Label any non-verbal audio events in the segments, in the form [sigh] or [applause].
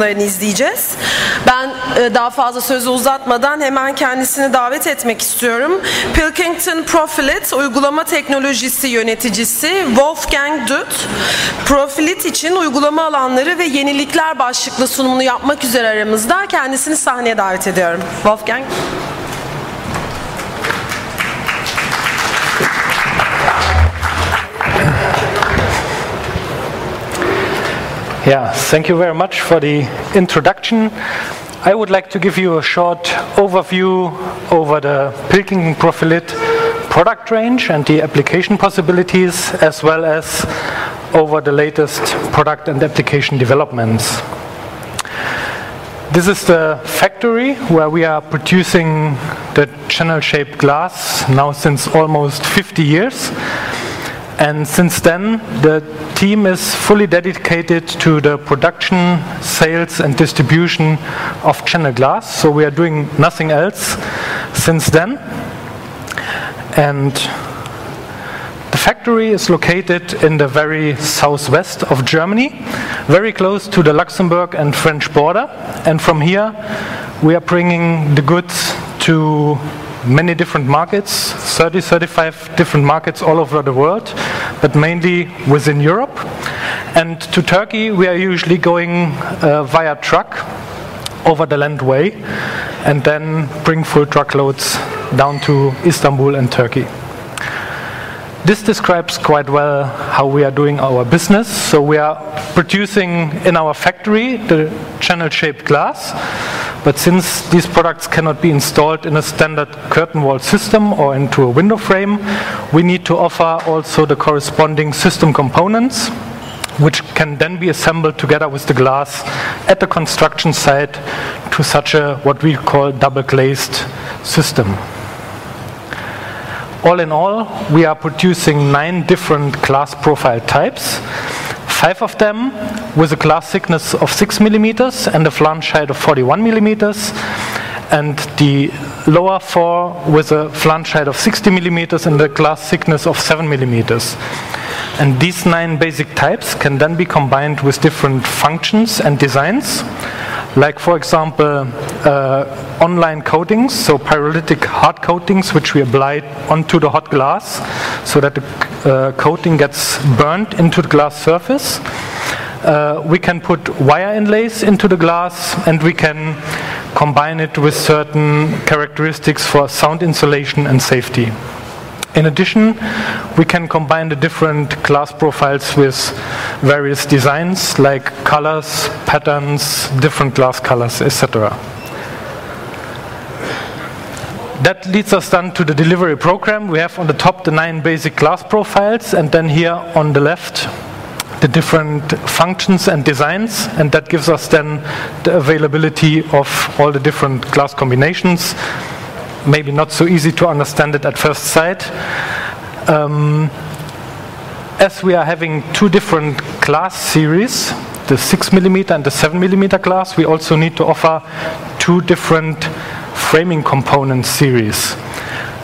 sunumlarını izleyeceğiz. Ben e, daha fazla sözü uzatmadan hemen kendisini davet etmek istiyorum. Pilkington Profilit uygulama teknolojisi yöneticisi Wolfgang Düt, Profilit için uygulama alanları ve yenilikler başlıklı sunumunu yapmak üzere aramızda. Kendisini sahneye davet ediyorum. Wolfgang. Yeah, thank you very much for the introduction. I would like to give you a short overview over the Pilkington Profilit product range and the application possibilities, as well as over the latest product and application developments. This is the factory where we are producing the channel-shaped glass now since almost 50 years. And since then, the team is fully dedicated to the production, sales, and distribution of channel glass. So we are doing nothing else since then. And the factory is located in the very southwest of Germany, very close to the Luxembourg and French border. And from here, we are bringing the goods to many different markets, 30, 35 different markets all over the world, but mainly within Europe. And to Turkey, we are usually going uh, via truck over the landway and then bring full truckloads down to Istanbul and Turkey. This describes quite well how we are doing our business. So we are producing in our factory the channel-shaped glass, but since these products cannot be installed in a standard curtain wall system or into a window frame, we need to offer also the corresponding system components which can then be assembled together with the glass at the construction site to such a what we call double glazed system. All in all, we are producing nine different glass profile types. Five of them with a glass thickness of 6 millimeters and a flange height of 41 millimeters, and the lower four with a flange height of 60 millimeters and a glass thickness of 7 millimeters. And these nine basic types can then be combined with different functions and designs like for example uh, online coatings, so pyrolytic hard coatings which we apply onto the hot glass so that the uh, coating gets burned into the glass surface. Uh, we can put wire inlays into the glass and we can combine it with certain characteristics for sound insulation and safety. In addition, we can combine the different glass profiles with various designs like colors, patterns, different glass colors, etc. That leads us then to the delivery program. We have on the top the nine basic glass profiles, and then here on the left the different functions and designs, and that gives us then the availability of all the different glass combinations maybe not so easy to understand it at first sight. Um, as we are having two different glass series, the 6 millimeter and the 7 millimeter glass, we also need to offer two different framing component series.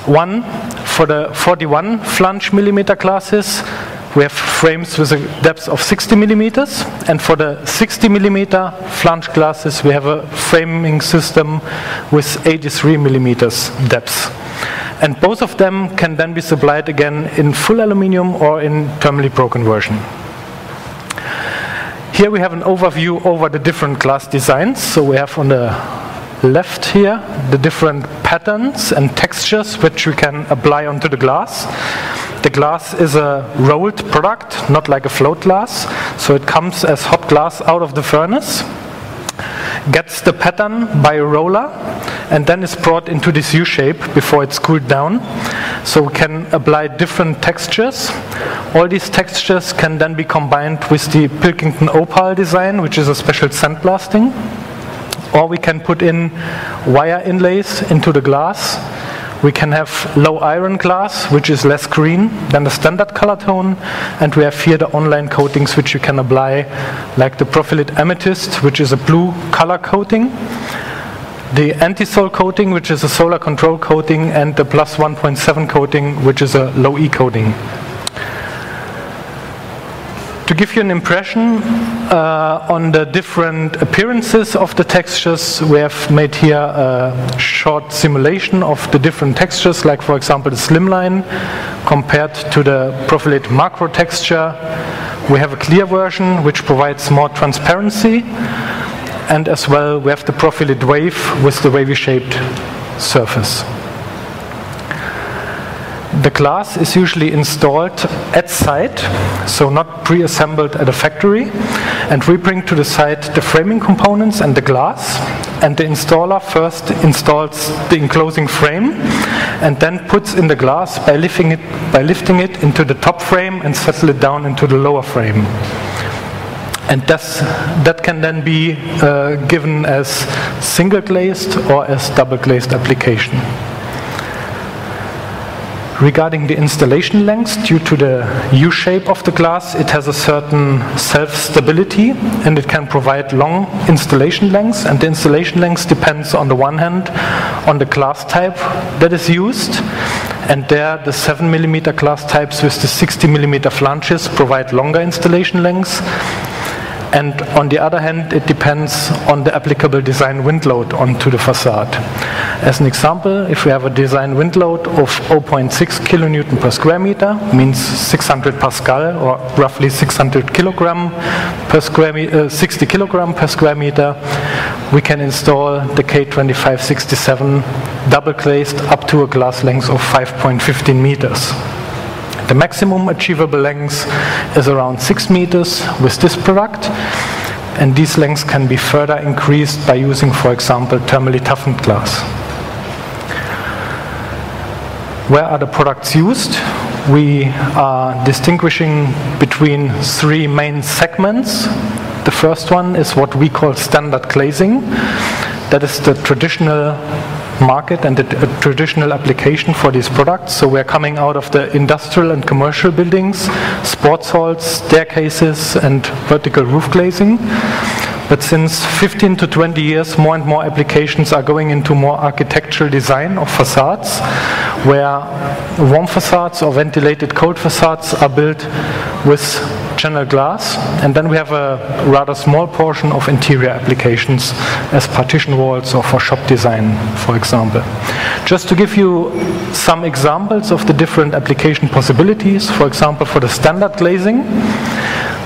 One for the 41 flange millimeter glasses, we have frames with a depth of 60 millimeters, and for the 60 millimeter flange glasses, we have a framing system with 83 millimeters depth. And both of them can then be supplied again in full aluminium or in thermally broken version. Here we have an overview over the different glass designs. So we have on the left here the different patterns and textures which we can apply onto the glass. The glass is a rolled product, not like a float glass. So it comes as hot glass out of the furnace, gets the pattern by a roller, and then is brought into this U shape before it's cooled down. So we can apply different textures. All these textures can then be combined with the Pilkington Opal design, which is a special sandblasting. Or we can put in wire inlays into the glass we can have low iron glass, which is less green than the standard color tone, and we have here the online coatings which you can apply, like the Profilit Amethyst, which is a blue color coating, the Antisol coating, which is a solar control coating, and the plus 1.7 coating, which is a low E coating. To give you an impression uh, on the different appearances of the textures, we have made here a short simulation of the different textures, like for example the slimline compared to the Profilit macro texture. We have a clear version which provides more transparency and as well we have the Profilit wave with the wavy shaped surface. The glass is usually installed at site, so not pre-assembled at a factory. And we bring to the site the framing components and the glass. And the installer first installs the enclosing frame and then puts in the glass by lifting it, by lifting it into the top frame and settle it down into the lower frame. And this, that can then be uh, given as single glazed or as double glazed application. Regarding the installation length, due to the U shape of the glass, it has a certain self-stability and it can provide long installation lengths. And the installation length depends on the one hand on the glass type that is used. And there, the 7 millimeter glass types with the 60 millimeter flanges provide longer installation lengths. And on the other hand, it depends on the applicable design wind load onto the facade. As an example, if we have a design wind load of 0.6 kilonewton per square meter, means 600 pascal or roughly 600 kilogram per square meter, uh, 60 kilogram per square meter, we can install the K2567 double glazed up to a glass length of 5.15 meters. The maximum achievable length is around 6 meters with this product and these lengths can be further increased by using, for example, thermally toughened glass. Where are the products used? We are distinguishing between three main segments. The first one is what we call standard glazing. That is the traditional market and the traditional application for these products. So we're coming out of the industrial and commercial buildings, sports halls, staircases, and vertical roof glazing. But since 15 to 20 years, more and more applications are going into more architectural design of facades, where warm facades or ventilated cold facades are built with channel glass. And then we have a rather small portion of interior applications as partition walls or for shop design, for example. Just to give you some examples of the different application possibilities, for example, for the standard glazing,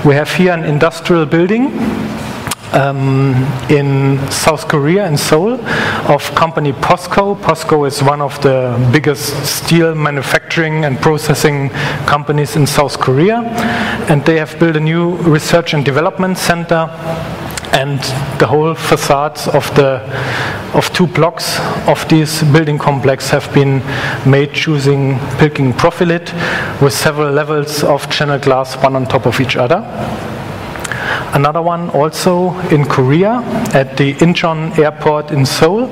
we have here an industrial building um, in South Korea, in Seoul, of company POSCO. POSCO is one of the biggest steel manufacturing and processing companies in South Korea. And they have built a new research and development center and the whole facades of the of two blocks of this building complex have been made using Pilking Profilit with several levels of channel glass one on top of each other. Another one also in Korea at the Incheon airport in Seoul,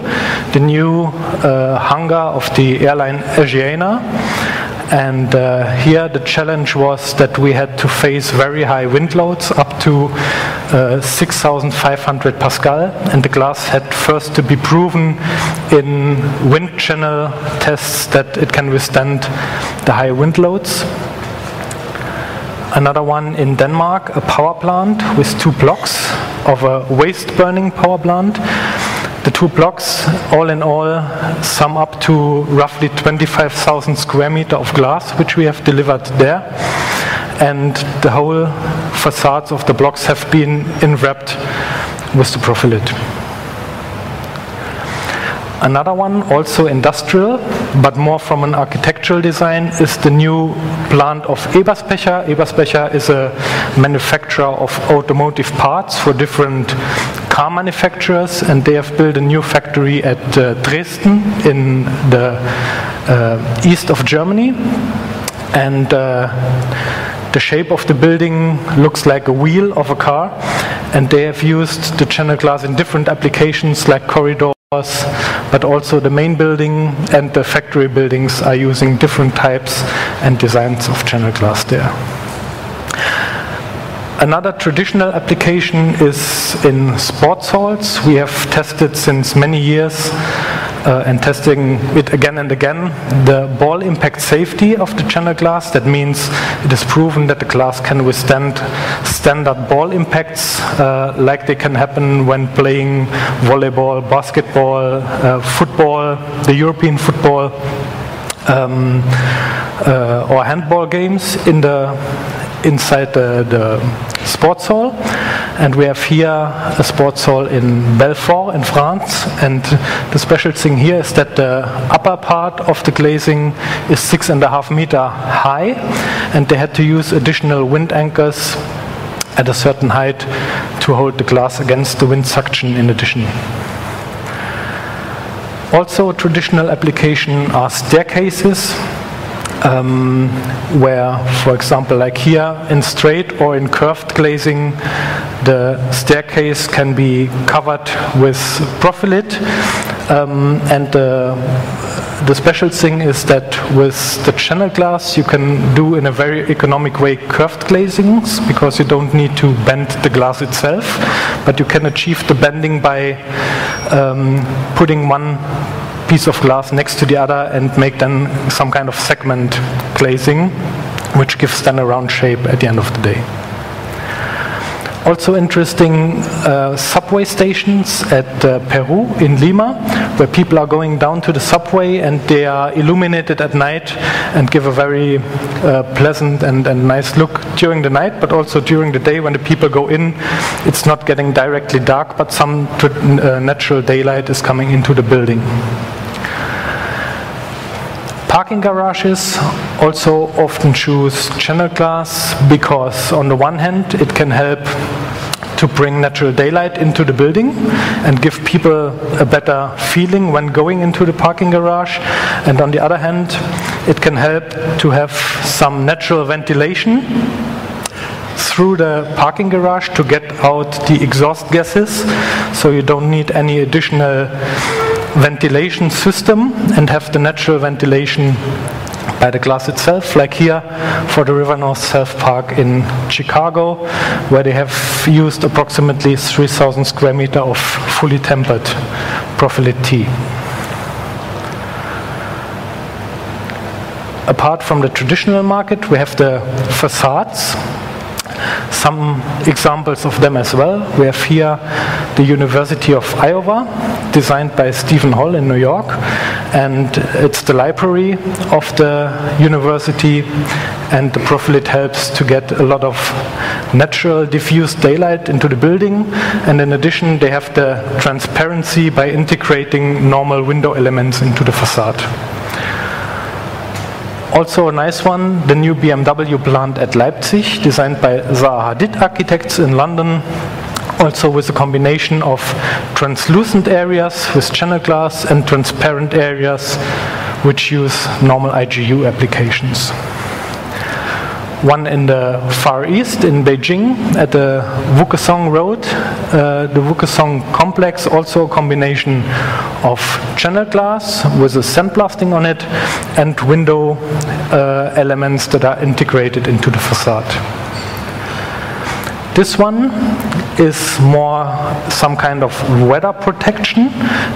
the new uh, hangar of the airline Asiana. And uh, here the challenge was that we had to face very high wind loads up to uh, 6,500 Pascal. And the glass had first to be proven in wind channel tests that it can withstand the high wind loads. Another one in Denmark, a power plant with two blocks of a waste burning power plant. The two blocks, all in all, sum up to roughly 25,000 square meter of glass, which we have delivered there. And the whole facades of the blocks have been enwrapped with the Profilit. Another one, also industrial, but more from an architectural design, is the new plant of Eberspächer. Eberspächer is a manufacturer of automotive parts for different car manufacturers, and they have built a new factory at uh, Dresden in the uh, east of Germany. And uh, the shape of the building looks like a wheel of a car, and they have used the channel glass in different applications like corridors but also the main building and the factory buildings are using different types and designs of channel glass there. Another traditional application is in sports halls. We have tested since many years uh, and testing it again and again. The ball impact safety of the channel glass, that means it is proven that the glass can withstand standard ball impacts uh, like they can happen when playing volleyball, basketball, uh, football, the European football. Um, uh, or handball games in the inside the, the, sports hall. And we have here a sports hall in Belfort in France. And the special thing here is that the upper part of the glazing is six and a half meter high. And they had to use additional wind anchors at a certain height to hold the glass against the wind suction in addition. Also a traditional application are staircases um, where, for example, like here in straight or in curved glazing, the staircase can be covered with Profilit. Um, and the, the special thing is that with the channel glass, you can do in a very economic way curved glazings because you don't need to bend the glass itself, but you can achieve the bending by um, putting one piece of glass next to the other and make then some kind of segment glazing, which gives then a round shape at the end of the day. Also interesting uh, subway stations at uh, Peru in Lima, where people are going down to the subway and they are illuminated at night and give a very uh, pleasant and, and nice look during the night, but also during the day when the people go in, it's not getting directly dark, but some uh, natural daylight is coming into the building. Parking garages also often choose channel glass because on the one hand it can help to bring natural daylight into the building and give people a better feeling when going into the parking garage. And on the other hand, it can help to have some natural ventilation through the parking garage to get out the exhaust gases so you don't need any additional ventilation system and have the natural ventilation by the glass itself, like here for the River North South Park in Chicago, where they have used approximately 3,000 square meter of fully tempered Profilit T. Apart from the traditional market, we have the facades some examples of them as well. We have here the University of Iowa, designed by Steven Holl in New York, and it's the library of the university, and the Profilit helps to get a lot of natural diffused daylight into the building, and in addition they have the transparency by integrating normal window elements into the facade. Also a nice one, the new BMW plant at Leipzig, designed by Zaha Hadid Architects in London, also with a combination of translucent areas with channel glass and transparent areas which use normal IGU applications one in the Far East in Beijing at the Wukesong Road. Uh, the Wukesong complex, also a combination of channel glass with a sandblasting on it and window uh, elements that are integrated into the facade. This one is more some kind of weather protection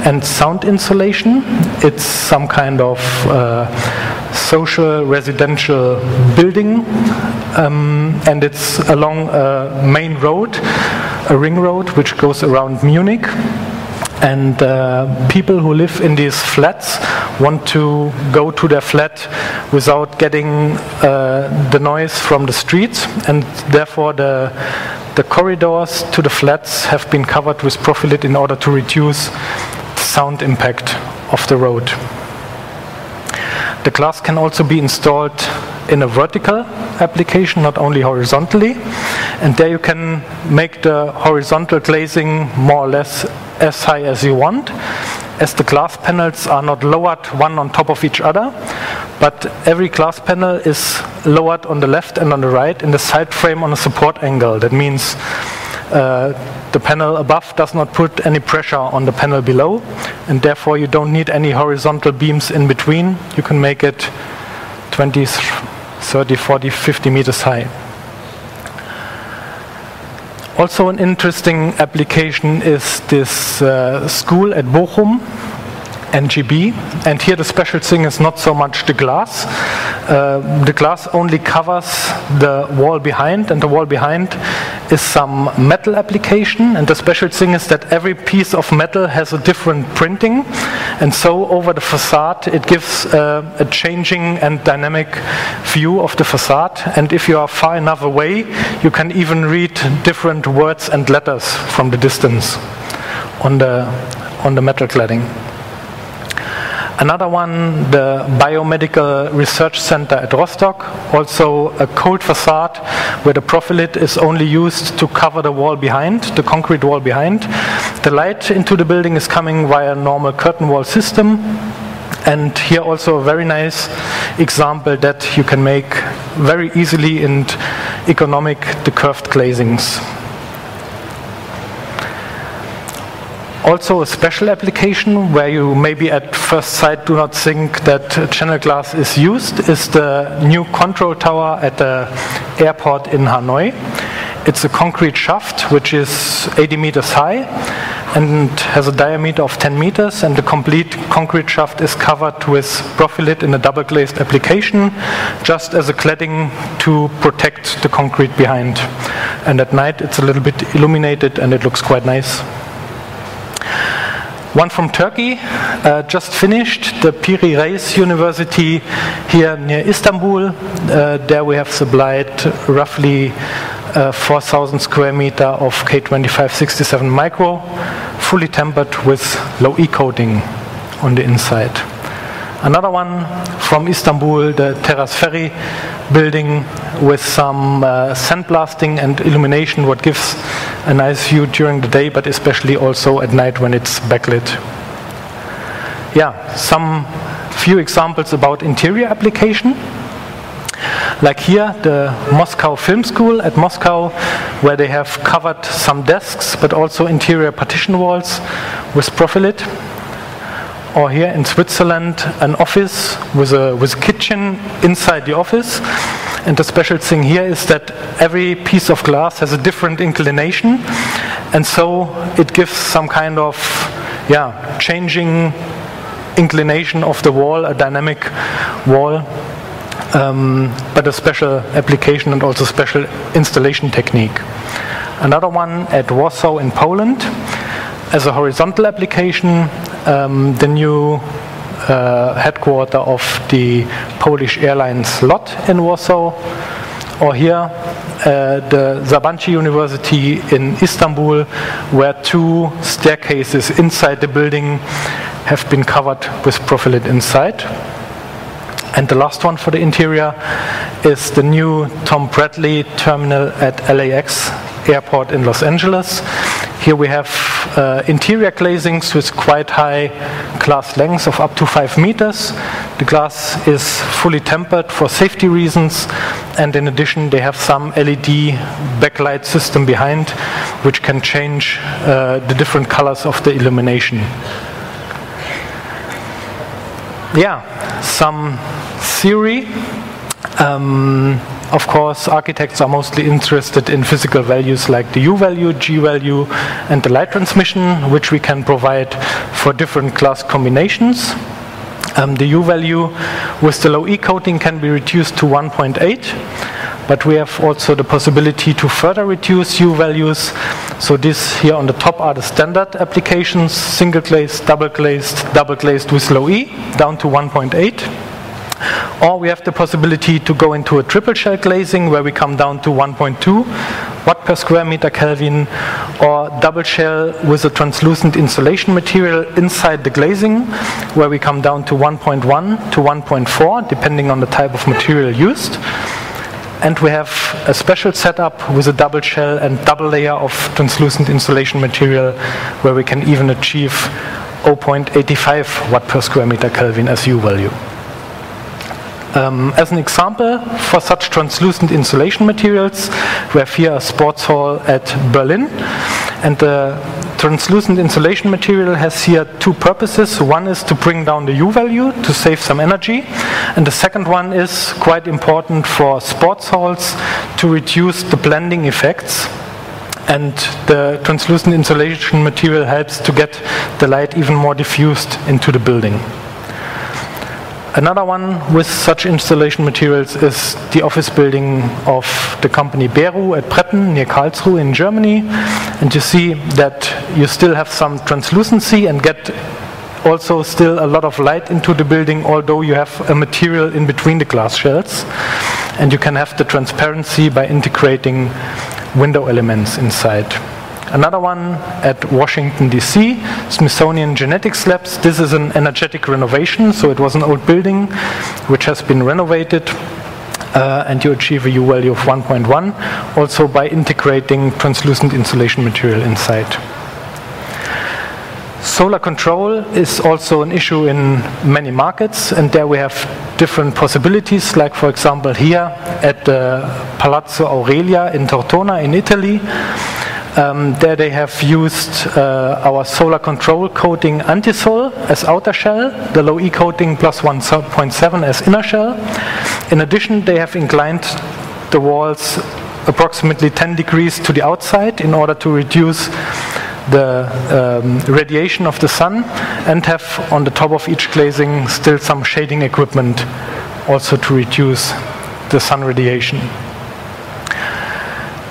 and sound insulation. It's some kind of uh, social residential building um, and it's along a main road, a ring road which goes around Munich and uh, people who live in these flats want to go to their flat without getting uh, the noise from the streets and therefore the the corridors to the flats have been covered with Profilit in order to reduce the sound impact of the road. The glass can also be installed in a vertical application, not only horizontally. And there you can make the horizontal glazing more or less as high as you want, as the glass panels are not lowered one on top of each other, but every glass panel is lowered on the left and on the right in the side frame on a support angle. That means the panel above does not put any pressure on the panel below, and therefore you don't need any horizontal beams in between. You can make it 20, 30, 40, 50 meters high. Also an interesting application is this uh, school at Bochum, NGB. And here the special thing is not so much the glass. Uh, the glass only covers the wall behind, and the wall behind is some metal application. And the special thing is that every piece of metal has a different printing. And so over the facade, it gives uh, a changing and dynamic view of the facade. And if you are far enough away, you can even read different words and letters from the distance on the, on the metal cladding. Another one, the Biomedical Research Center at Rostock, also a cold facade where the Profilit is only used to cover the wall behind, the concrete wall behind. The light into the building is coming via a normal curtain wall system. And here also a very nice example that you can make very easily and economic the curved glazings. Also a special application where you maybe at first sight do not think that channel glass is used is the new control tower at the airport in Hanoi. It's a concrete shaft which is 80 meters high and has a diameter of 10 meters and the complete concrete shaft is covered with Profilit in a double glazed application just as a cladding to protect the concrete behind. And at night it's a little bit illuminated and it looks quite nice. One from Turkey, uh, just finished, the Piri Reis University here near Istanbul. Uh, there we have supplied roughly uh, 4,000 square meter of K2567 micro, fully tempered with low E coating on the inside. Another one from Istanbul, the Terrace Ferry building with some uh, sandblasting and illumination, what gives a nice view during the day, but especially also at night when it's backlit. Yeah, some few examples about interior application. Like here, the Moscow Film School at Moscow, where they have covered some desks, but also interior partition walls with Profilit or here in Switzerland, an office with a, with a kitchen inside the office. And the special thing here is that every piece of glass has a different inclination, and so it gives some kind of yeah, changing inclination of the wall, a dynamic wall, um, but a special application and also special installation technique. Another one at Warsaw in Poland as a horizontal application, um, the new uh, headquarter of the Polish Airlines LOT in Warsaw, or here uh, the Sabancı University in Istanbul, where two staircases inside the building have been covered with Profilit inside. And the last one for the interior is the new Tom Bradley terminal at LAX airport in Los Angeles. Here we have uh, interior glazings with quite high glass lengths of up to 5 meters. The glass is fully tempered for safety reasons and in addition they have some LED backlight system behind which can change uh, the different colors of the illumination. Yeah, some theory. Um, of course, architects are mostly interested in physical values like the U value, G value, and the light transmission, which we can provide for different glass combinations. Um, the U value with the low E coating can be reduced to 1.8, but we have also the possibility to further reduce U values. So this here on the top are the standard applications, single glazed, double glazed, double glazed with low E, down to 1.8. Or we have the possibility to go into a triple shell glazing where we come down to 1.2 watt per square meter Kelvin or double shell with a translucent insulation material inside the glazing where we come down to 1.1 to 1.4 depending on the type of material used and we have a special setup with a double shell and double layer of translucent insulation material where we can even achieve 0.85 watt per square meter Kelvin as U value. Um, as an example for such translucent insulation materials, we have here a sports hall at Berlin. And the translucent insulation material has here two purposes. One is to bring down the U value to save some energy. And the second one is quite important for sports halls to reduce the blending effects and the translucent insulation material helps to get the light even more diffused into the building. Another one with such installation materials is the office building of the company Beru at Bretten near Karlsruhe in Germany. And you see that you still have some translucency and get also still a lot of light into the building, although you have a material in between the glass shells. And you can have the transparency by integrating window elements inside. Another one at Washington, D.C., Smithsonian Genetics Labs. This is an energetic renovation, so it was an old building which has been renovated. Uh, and you achieve a U value of 1.1, also by integrating translucent insulation material inside. Solar control is also an issue in many markets, and there we have different possibilities, like for example here at the Palazzo Aurelia in Tortona in Italy. Um, there they have used uh, our solar control coating Antisol as outer shell, the low E coating plus 1.7 as inner shell. In addition, they have inclined the walls approximately 10 degrees to the outside in order to reduce the um, radiation of the sun and have on the top of each glazing still some shading equipment also to reduce the sun radiation.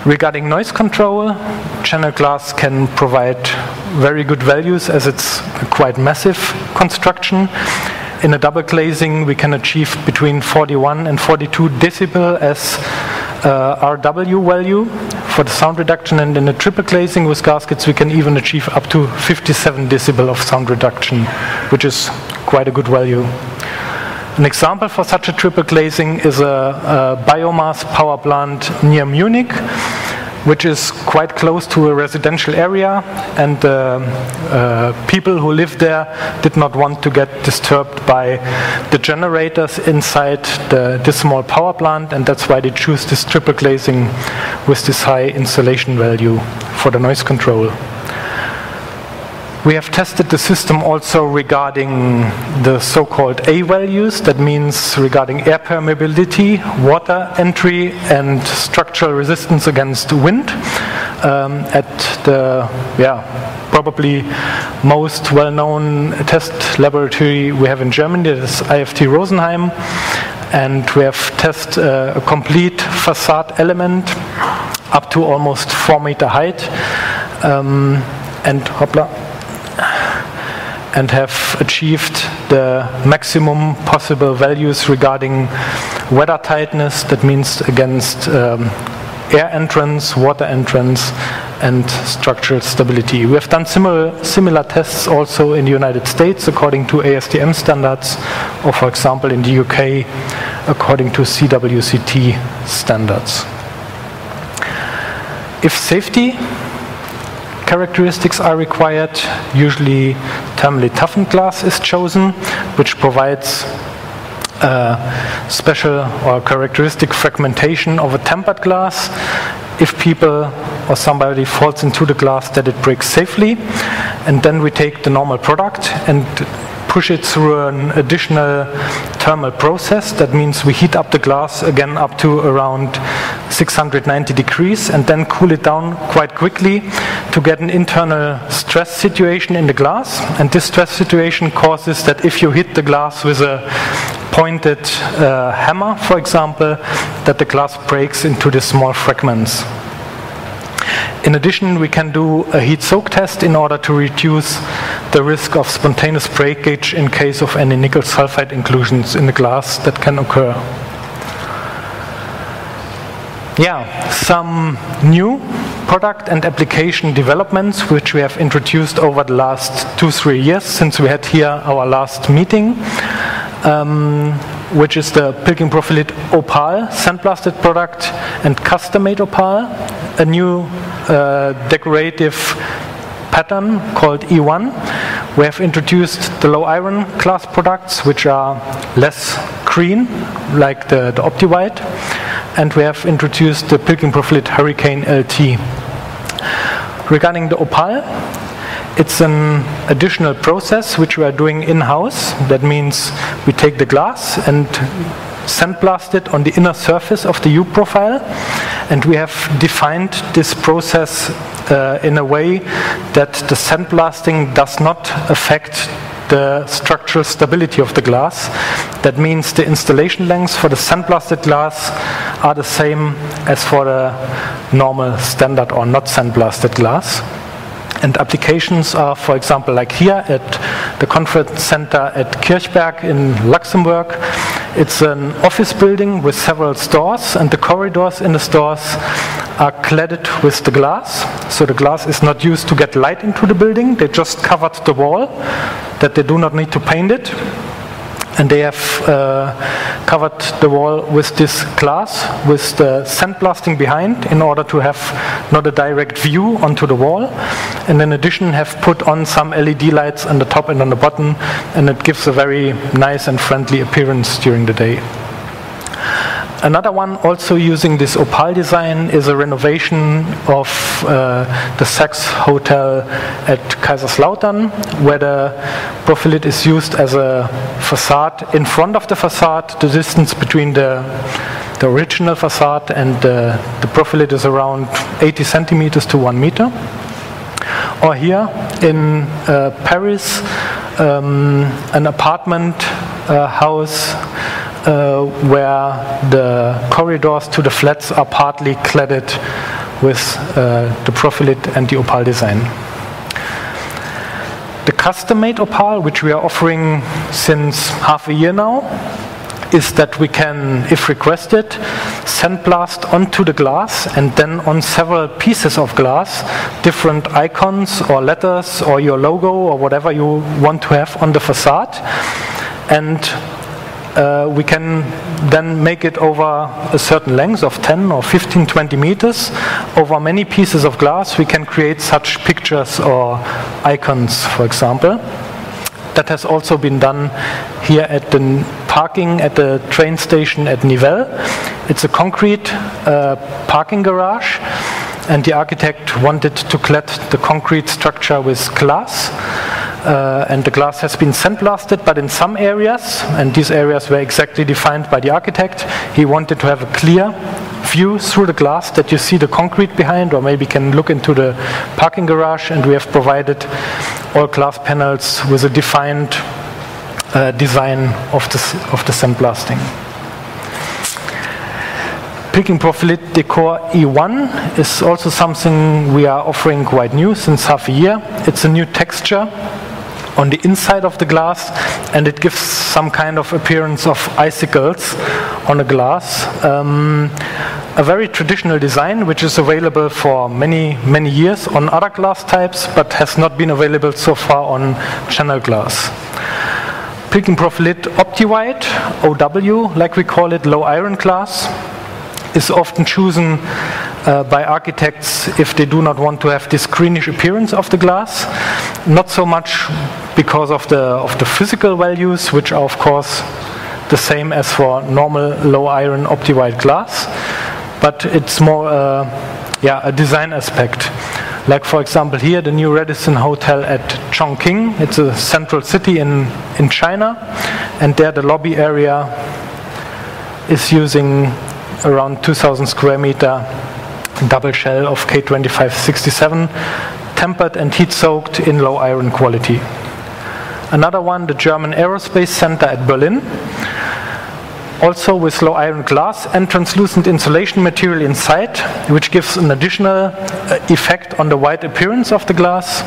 Regarding noise control, channel glass can provide very good values as it's a quite massive construction. In a double glazing, we can achieve between 41 and 42 decibel as uh, RW value for the sound reduction, and in a triple glazing with gaskets, we can even achieve up to 57 decibel of sound reduction, which is quite a good value. An example for such a triple glazing is a, a biomass power plant near Munich, which is quite close to a residential area, and uh, uh, people who live there did not want to get disturbed by the generators inside the, this small power plant, and that's why they choose this triple glazing with this high insulation value for the noise control. We have tested the system also regarding the so-called A values, that means regarding air permeability, water entry, and structural resistance against wind. Um, at the, yeah, probably most well-known test laboratory we have in Germany, that is IFT Rosenheim, and we have tested uh, a complete facade element up to almost four meter height. Um, and hoppla, and have achieved the maximum possible values regarding weather tightness, that means against um, air entrance, water entrance, and structural stability. We have done similar, similar tests also in the United States according to ASTM standards, or for example in the UK according to CWCT standards. If safety characteristics are required. Usually thermally toughened glass is chosen, which provides uh, special or characteristic fragmentation of a tempered glass. If people or somebody falls into the glass that it breaks safely. And then we take the normal product and push it through an additional thermal process. That means we heat up the glass again up to around 690 degrees and then cool it down quite quickly to get an internal stress situation in the glass. And this stress situation causes that if you hit the glass with a pointed uh, hammer, for example, that the glass breaks into the small fragments. In addition, we can do a heat soak test in order to reduce the risk of spontaneous breakage in case of any nickel sulfide inclusions in the glass that can occur. Yeah, some new product and application developments which we have introduced over the last two, three years since we had here our last meeting. Um, which is the Pilking Profilit Opal sandblasted product and custom-made Opal, a new decorative pattern called E1. We have introduced the low iron class products, which are less green, like the, the OptiWhite, and we have introduced the Pilking Profilit Hurricane LT. Regarding the Opal, it's an additional process which we are doing in-house. That means we take the glass and sandblasted on the inner surface of the U profile. And we have defined this process uh, in a way that the sandblasting does not affect the structural stability of the glass. That means the installation lengths for the sandblasted glass are the same as for the normal standard or not sandblasted glass. And applications are, for example, like here at the conference center at Kirchberg in Luxembourg. It's an office building with several stores, and the corridors in the stores are cladded with the glass. So the glass is not used to get light into the building, they just covered the wall, that they do not need to paint it and they have uh, covered the wall with this glass with the sandblasting behind in order to have not a direct view onto the wall and in addition have put on some LED lights on the top and on the bottom and it gives a very nice and friendly appearance during the day. Another one also using this opal design is a renovation of uh, the Sachs Hotel at Kaiserslautern, where the Profilit is used as a facade in front of the facade. The distance between the the original facade and uh, the Profilit is around 80 centimeters to one meter. Or here in uh, Paris, um, an apartment uh, house uh, where the corridors to the flats are partly cladded with uh, the Profilit and the opal design. The custom-made opal, which we are offering since half a year now, is that we can, if requested, sandblast onto the glass and then on several pieces of glass, different icons or letters or your logo or whatever you want to have on the facade. And uh, we can then make it over a certain length of 10 or 15, 20 meters. Over many pieces of glass, we can create such pictures or icons, for example. That has also been done here at the parking at the train station at Nivelles. It's a concrete uh, parking garage, and the architect wanted to clad the concrete structure with glass uh, and the glass has been sandblasted, but in some areas, and these areas were exactly defined by the architect, he wanted to have a clear view through the glass that you see the concrete behind, or maybe can look into the parking garage, and we have provided all glass panels with a defined uh, design of the, of the sandblasting. Pilking Profilit Decor E1 is also something we are offering quite new since half a year. It's a new texture on the inside of the glass and it gives some kind of appearance of icicles on the glass. Um, a very traditional design which is available for many, many years on other glass types but has not been available so far on channel glass. Pilking Profilit OptiWhite, OW, like we call it, low iron glass, is often chosen uh, by architects if they do not want to have this greenish appearance of the glass. Not so much because of the, of the physical values, which are of course the same as for normal low iron OptiWhite glass, but it's more uh, yeah, a design aspect. Like for example here, the new Radisson Hotel at Chongqing. It's a central city in, in China, and there the lobby area is using around 2,000 square meter double shell of K2567, tempered and heat soaked in low iron quality. Another one, the German Aerospace Center at Berlin, also with low iron glass and translucent insulation material inside, which gives an additional uh, effect on the white appearance of the glass.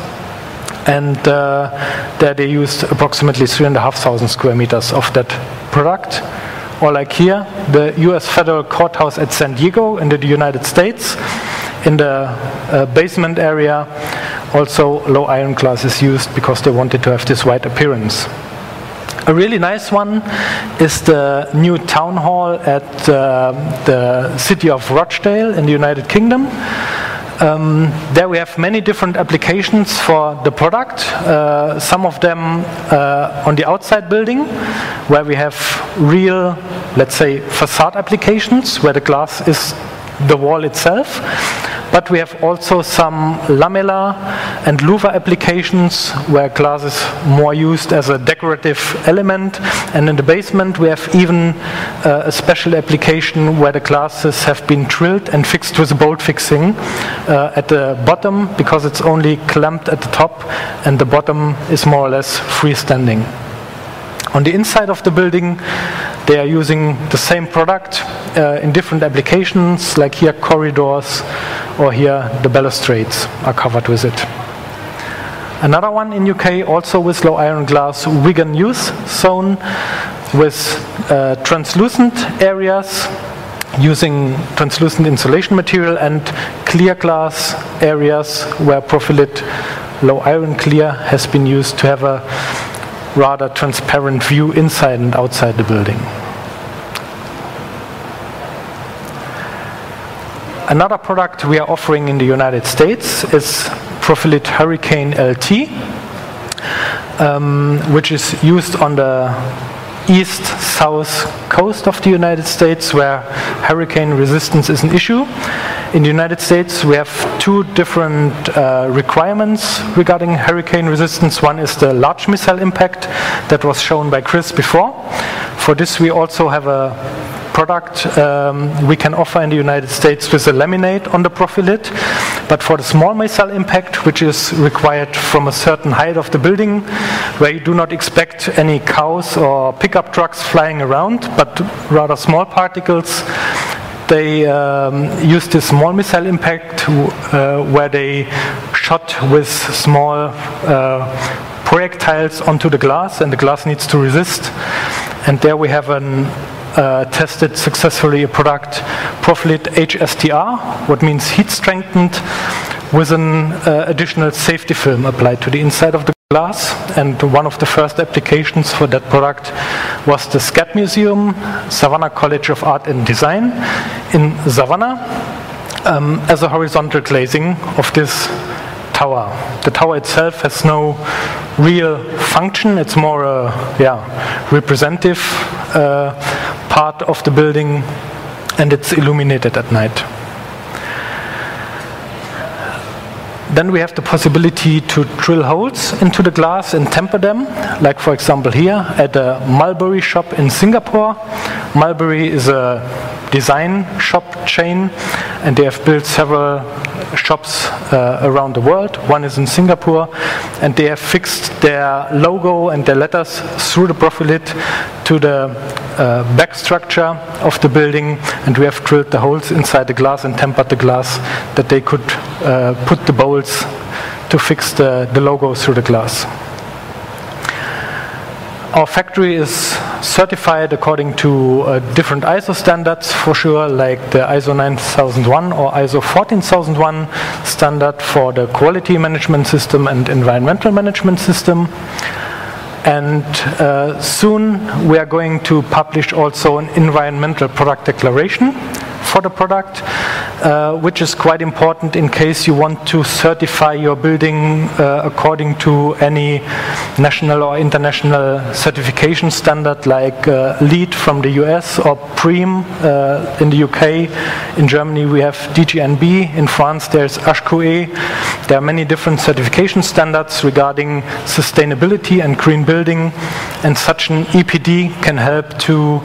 And uh, there they used approximately 3,500 square meters of that product or like here, the US federal courthouse at San Diego in the United States. In the uh, basement area, also low iron glass is used because they wanted to have this white appearance. A really nice one is the new town hall at uh, the city of Rochdale in the United Kingdom. Um, there we have many different applications for the product. Uh, some of them uh, on the outside building, where we have real, let's say, facade applications, where the glass is the wall itself. But we have also some lamella and louver applications where glass is more used as a decorative element. And in the basement, we have even uh, a special application where the glasses have been drilled and fixed with a bolt fixing uh, at the bottom because it's only clamped at the top and the bottom is more or less freestanding. On the inside of the building, they are using the same product uh, in different applications, like here corridors, or here the balustrades are covered with it. Another one in UK, also with low iron glass, Wigan Youth Zone, with uh, translucent areas using translucent insulation material and clear glass areas where Profilit low iron clear has been used to have a rather transparent view inside and outside the building. Another product we are offering in the United States is Profilit Hurricane LT, um, which is used on the east-south coast of the United States where hurricane resistance is an issue. In the United States, we have two different uh, requirements regarding hurricane resistance. One is the large missile impact that was shown by Chris before. For this, we also have a product um, we can offer in the United States with a laminate on the Profilit. But for the small missile impact, which is required from a certain height of the building, where you do not expect any cows or pickup trucks flying around, but rather small particles, they um, used this small missile impact uh, where they shot with small uh, projectiles onto the glass, and the glass needs to resist. And there we have an uh, tested successfully a product, Profilit HSTR, what means heat strengthened, with an uh, additional safety film applied to the inside of the glass. And one of the first applications for that product was the SCAD Museum, Savannah College of Art and Design in Savannah. Um, as a horizontal glazing of this tower. The tower itself has no real function, it's more a yeah, representative uh, part of the building and it's illuminated at night. Then we have the possibility to drill holes into the glass and temper them, like for example here at a Mulberry shop in Singapore. Mulberry is a design shop chain and they have built several shops uh, around the world. One is in Singapore, and they have fixed their logo and their letters through the Profilit to the uh, back structure of the building, and we have drilled the holes inside the glass and tempered the glass that they could uh, put the bowls to fix the, the logo through the glass. Our factory is certified according to uh, different ISO standards for sure, like the ISO 9001 or ISO 14001 standard for the quality management system and environmental management system. And uh, soon we are going to publish also an environmental product declaration for the product, uh, which is quite important in case you want to certify your building uh, according to any national or international certification standard like uh, LEED from the US or BREEAM uh, in the UK. In Germany we have DGNB. In France there's HQE. There are many different certification standards regarding sustainability and green building and such an EPD can help to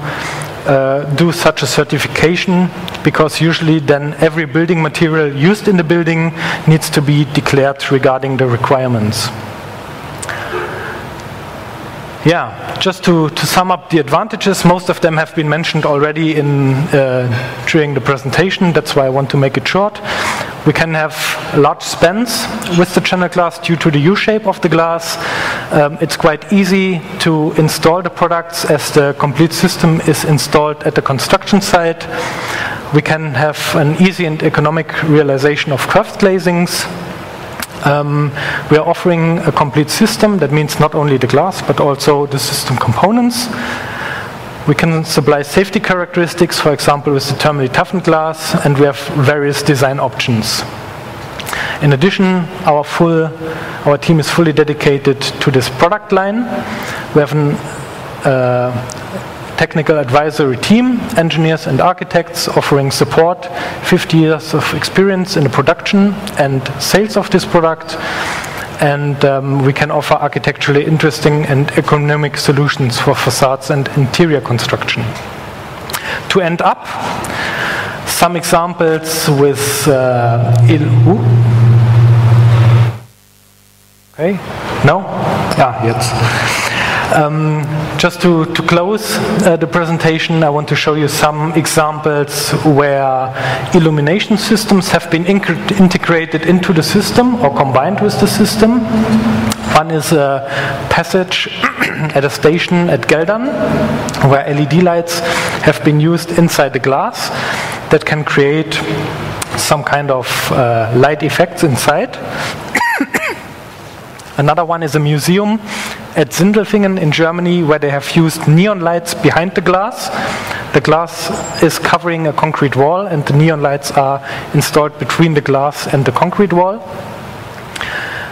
uh, do such a certification because usually then every building material used in the building needs to be declared regarding the requirements. Yeah, just to, to sum up the advantages, most of them have been mentioned already in, uh, during the presentation, that's why I want to make it short. We can have large spans with the channel glass due to the U-shape of the glass. Um, it's quite easy to install the products as the complete system is installed at the construction site. We can have an easy and economic realization of curved glazings um, we are offering a complete system. That means not only the glass, but also the system components. We can supply safety characteristics, for example, with the thermally toughened glass, and we have various design options. In addition, our full, our team is fully dedicated to this product line. We have an uh, technical advisory team, engineers and architects offering support, 50 years of experience in the production and sales of this product, and um, we can offer architecturally interesting and economic solutions for facades and interior construction. To end up, some examples with uh, Okay, no? Yeah, jetzt. Um, just to, to close uh, the presentation, I want to show you some examples where illumination systems have been integrated into the system or combined with the system. One is a passage [clears throat] at a station at Geldern, where LED lights have been used inside the glass that can create some kind of uh, light effects inside. Another one is a museum at Sindelfingen in Germany where they have used neon lights behind the glass. The glass is covering a concrete wall and the neon lights are installed between the glass and the concrete wall.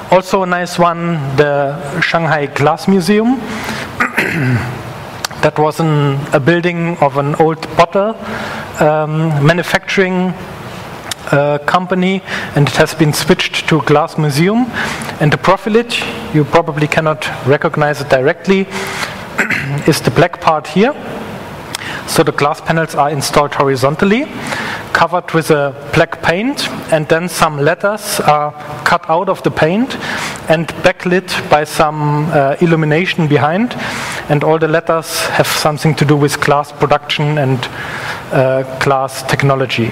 Also a nice one, the Shanghai Glass Museum. [clears throat] that was an, a building of an old bottle um, manufacturing uh, company and it has been switched to glass museum. And the Profilit, you probably cannot recognize it directly, [clears throat] is the black part here. So the glass panels are installed horizontally, covered with a black paint, and then some letters are cut out of the paint and backlit by some uh, illumination behind. And all the letters have something to do with glass production and uh, glass technology.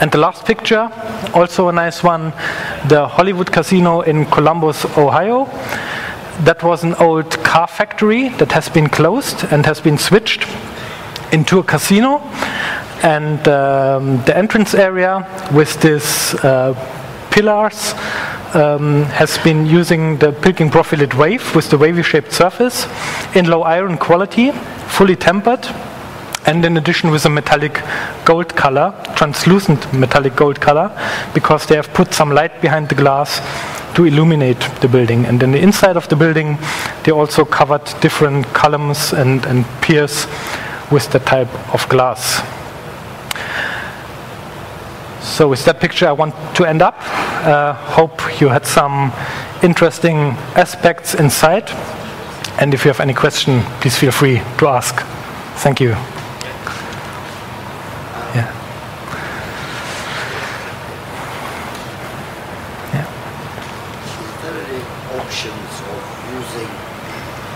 And the last picture, also a nice one, the Hollywood Casino in Columbus, Ohio. That was an old car factory that has been closed and has been switched into a casino. And um, the entrance area with these uh, pillars um, has been using the Pilking Profilit wave with the wavy shaped surface in low iron quality, fully tempered and in addition with a metallic gold color, translucent metallic gold color, because they have put some light behind the glass to illuminate the building. And in the inside of the building, they also covered different columns and, and piers with that type of glass. So with that picture, I want to end up. Uh, hope you had some interesting aspects inside. And if you have any question, please feel free to ask. Thank you.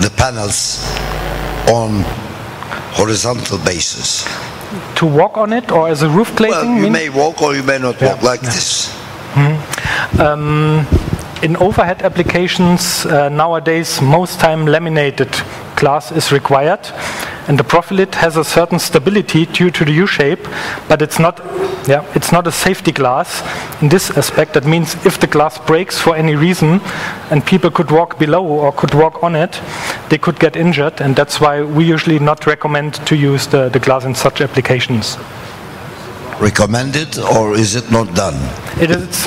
the panels on horizontal basis. To walk on it or as a roof glazing? Well, you may walk or you may not walk like yeah. this. Mm -hmm. um, in overhead applications uh, nowadays, most time laminated glass is required and the Profilit has a certain stability due to the U-shape, but it's not, yeah, it's not a safety glass in this aspect. That means if the glass breaks for any reason, and people could walk below or could walk on it, they could get injured, and that's why we usually not recommend to use the, the glass in such applications. Recommended, or is it not done? It is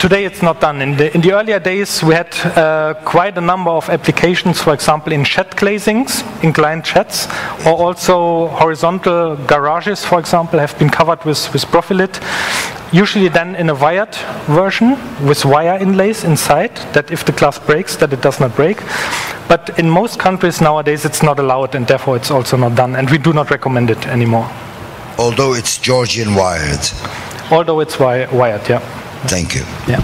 Today it's not done. In the, in the earlier days we had uh, quite a number of applications, for example in shed glazings, in client sheds, or also horizontal garages, for example, have been covered with, with Profilit. Usually then in a wired version with wire inlays inside, that if the glass breaks, that it does not break. But in most countries nowadays it's not allowed and therefore it's also not done and we do not recommend it anymore. Although it's Georgian wired. Although it's wi wired, yeah. Thank you. Yeah.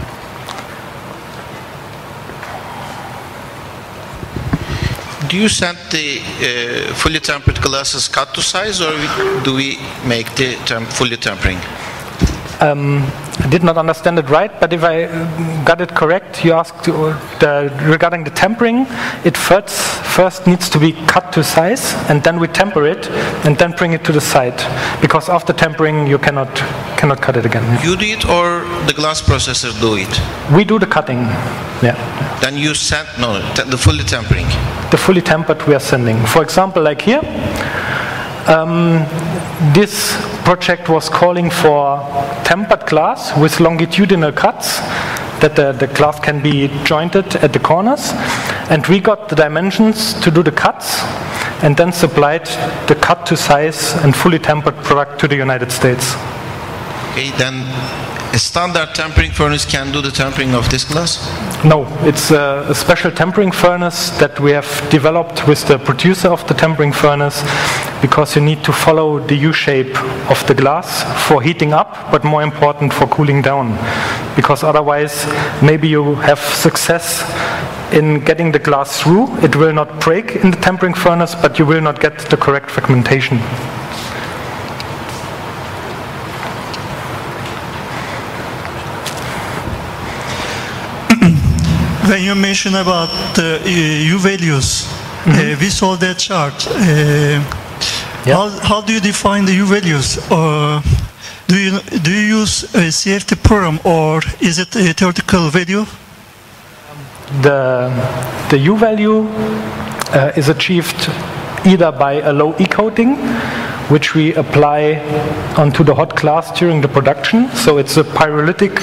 Do you send the uh, fully tempered glasses cut to size, or do we make the temp fully tempering? Um, I did not understand it right, but if I uh, got it correct, you asked uh, the, regarding the tempering. It first, first needs to be cut to size, and then we temper it, and then bring it to the side. Because after tempering, you cannot cannot cut it again. You do it, or the glass processor do it? We do the cutting. Yeah. Then you send no the fully tempering. The fully tempered we are sending. For example, like here. Um, this project was calling for tempered glass with longitudinal cuts that the, the glass can be jointed at the corners. And we got the dimensions to do the cuts and then supplied the cut to size and fully tempered product to the United States. Okay, then a standard tempering furnace can do the tempering of this glass? No, it's a, a, special tempering furnace that we have developed with the producer of the tempering furnace because you need to follow the U shape of the glass for heating up, but more important for cooling down. Because otherwise, maybe you have success in getting the glass through. It will not break in the tempering furnace, but you will not get the correct fragmentation. When you mention about the uh, U values, mm -hmm. we saw that chart. Uh, yeah. how, how do you define the U values? Uh, do you do you use a CFT program or is it a theoretical value? The the U value uh, is achieved either by a low E coating which we apply onto the hot glass during the production. So it's a pyrolytic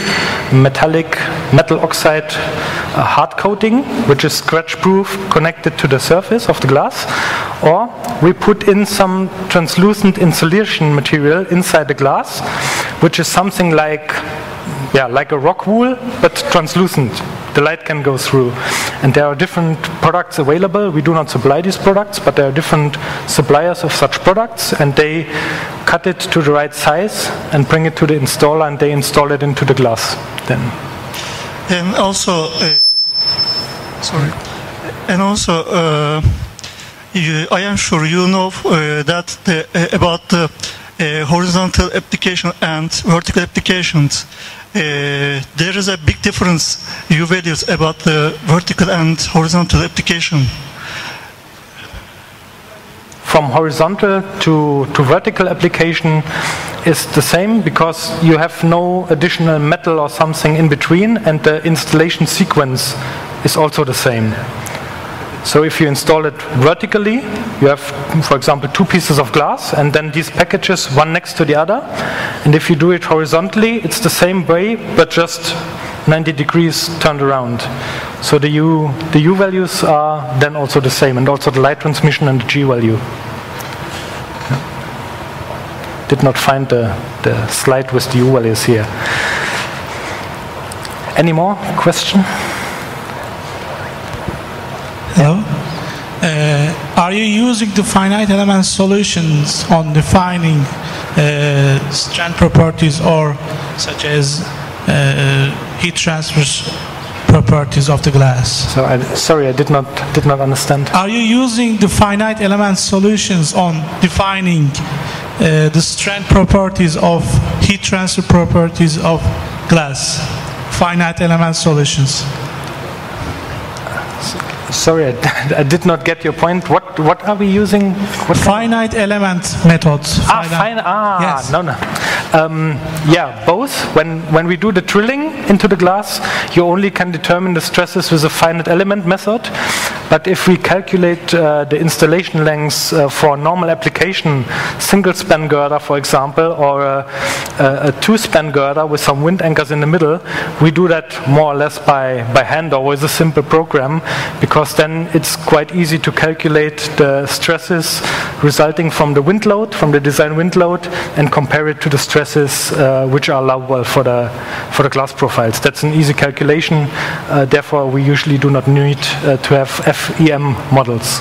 metallic metal oxide uh, hard coating, which is scratch proof connected to the surface of the glass. Or we put in some translucent insulation material inside the glass, which is something like yeah, like a rock wool, but translucent. The light can go through. And there are different products available. We do not supply these products, but there are different suppliers of such products, and they cut it to the right size and bring it to the installer, and they install it into the glass then. And also, uh, sorry, and also, uh, you, I am sure you know uh, that the, uh, about the uh, horizontal application and vertical applications. Uh, there is a big difference U values about the vertical and horizontal application. From horizontal to, to vertical application is the same because you have no additional metal or something in between and the installation sequence is also the same. So if you install it vertically, you have, for example, two pieces of glass and then these packages one next to the other. And if you do it horizontally, it's the same way, but just 90 degrees turned around. So the U, the U values are then also the same, and also the light transmission and the G value. Did not find the, the slide with the U values here. Any more question? Hello? Uh, are you using the finite element solutions on defining uh, strand properties or such as uh, heat transfer properties of the glass? So I, sorry, I did not did not understand. Are you using the finite element solutions on defining uh, the strand properties of heat transfer properties of glass? Finite element solutions. Sorry, I, [laughs] I, did not get your point. What what are we using? What finite element methods. Ah, fine. Ah, yes. no, no. Um, yeah, both. When when we do the drilling into the glass, you only can determine the stresses with a finite element method. But if we calculate uh, the installation lengths uh, for a normal application, single span girder, for example, or a, a, a two span girder with some wind anchors in the middle, we do that more or less by by hand or with a simple program because then it's quite easy to calculate the stresses resulting from the wind load, from the design wind load, and compare it to the stresses uh, which are allowable for the, for the glass profiles. That's an easy calculation, uh, therefore we usually do not need uh, to have FEM models.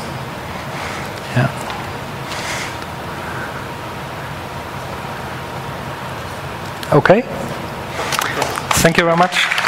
Yeah. Okay. Thank you very much.